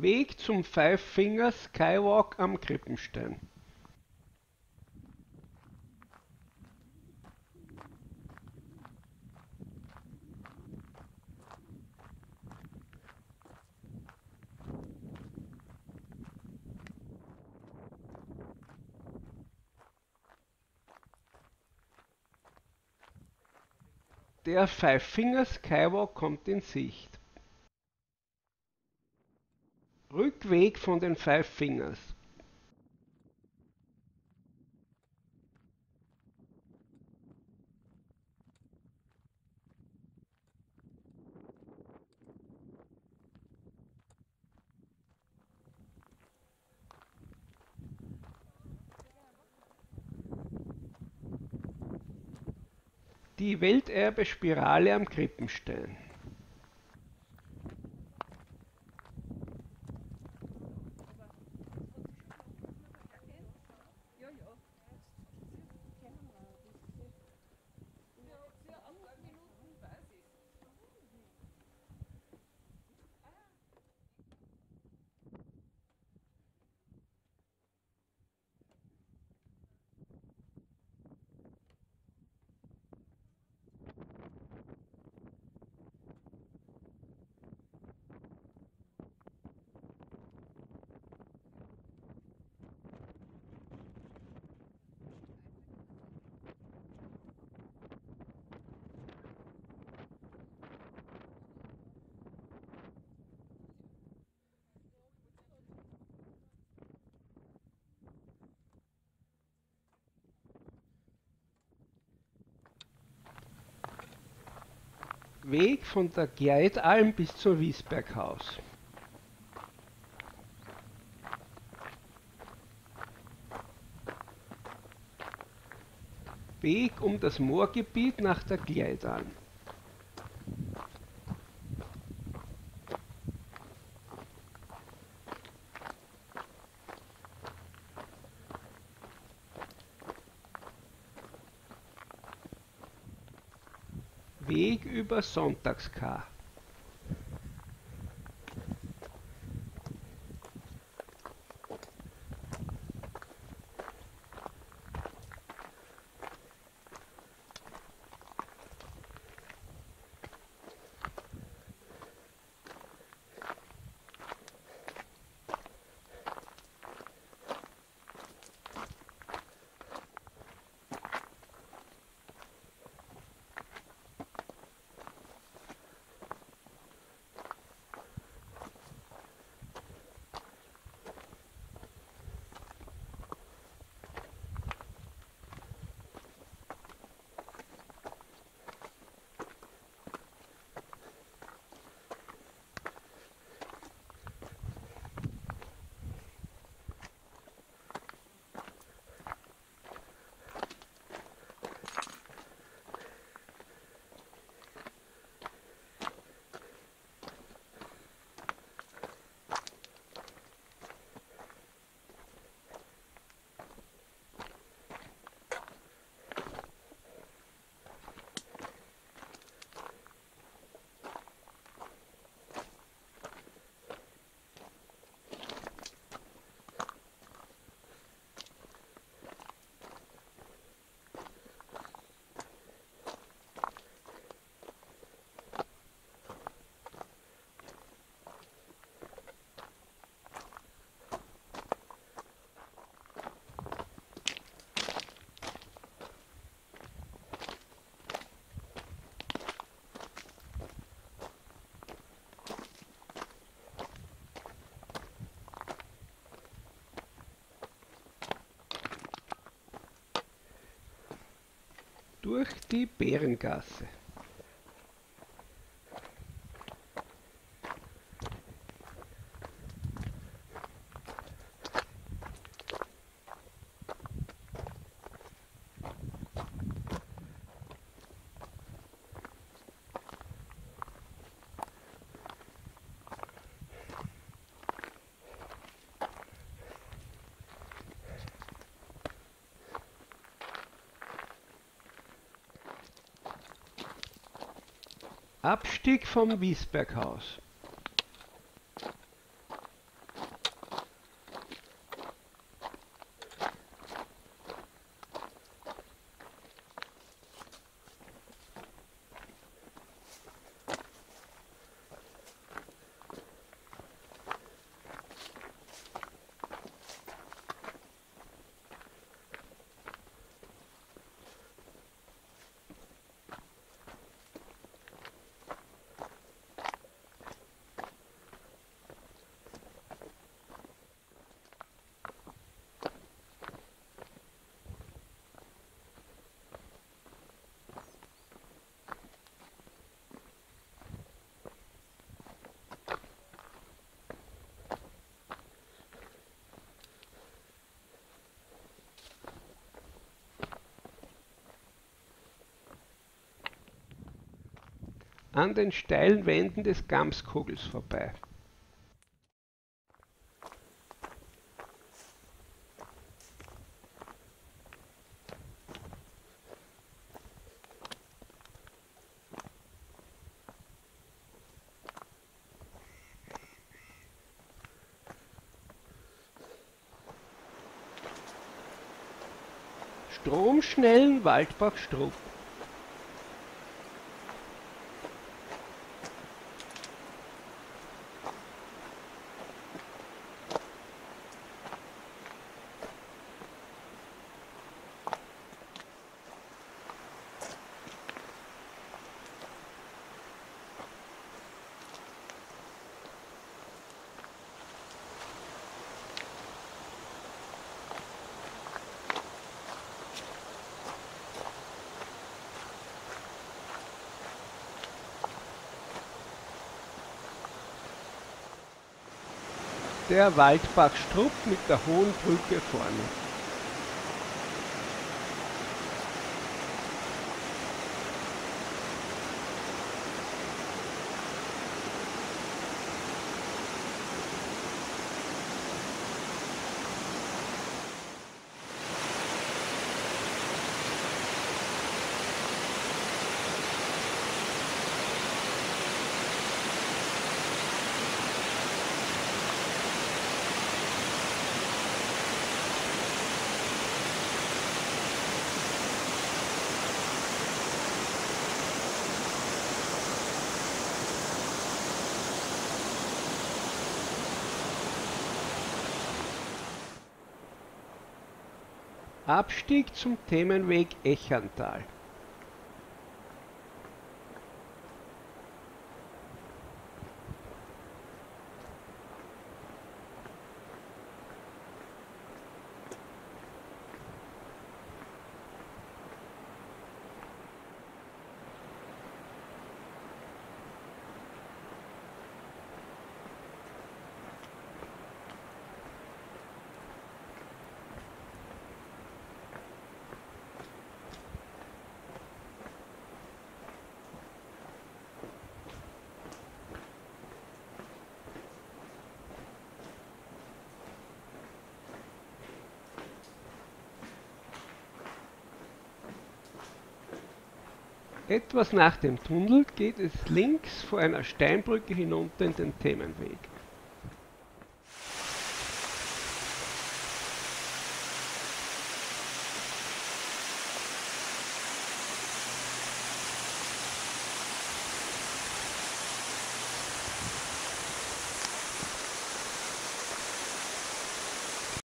Weg zum Five Finger Skywalk am Krippenstein. Der Five Finger Skywalk kommt in Sicht. Rückweg von den Five Fingers. Die Welterbe-Spirale am Krippenstein. Weg von der Gleitalm bis zum Wiesberghaus. Weg um das Moorgebiet nach der Gleitalm. Weg über Sonntagskar. Durch die Bärengasse. Abstieg vom Wiesberghaus. An den steilen Wänden des Gamskogels vorbei. stromschnellen Waldbachstrupp. Der Waldbachstrupp mit der hohen Brücke vorne. Abstieg zum Themenweg Echantal. Etwas nach dem Tunnel geht es links vor einer Steinbrücke hinunter in den Themenweg.